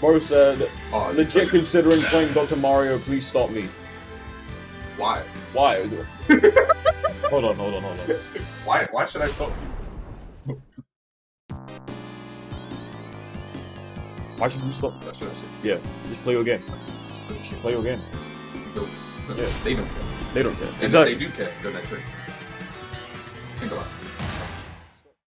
Bro said, Oh, legit considering playing Dr. Mario, please stop me. Why? Why? hold on, hold on, hold on. Why? Why should I stop you? Why should you stop? That's what I said. Yeah, just play your game. Just. Play your game. No, Yeah. They don't care. They don't care. And Exactly. if They do care. They're not Think.